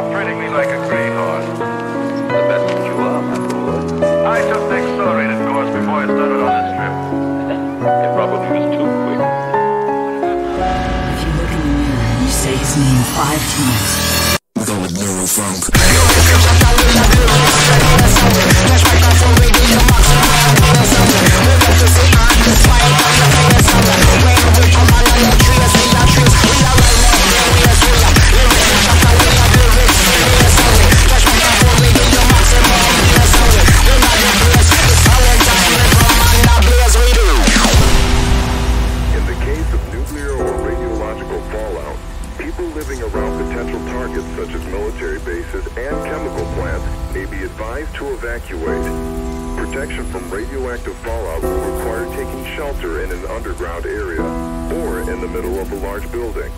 Stop treating me like a greyhorn. The best that you are, my boy. I took the accelerated course before I started on this trip. it probably was too quick. If you look in the mirror and you say his name five times, Go with neurofunk. Living around potential targets such as military bases and chemical plants may be advised to evacuate. Protection from radioactive fallout will require taking shelter in an underground area or in the middle of a large building.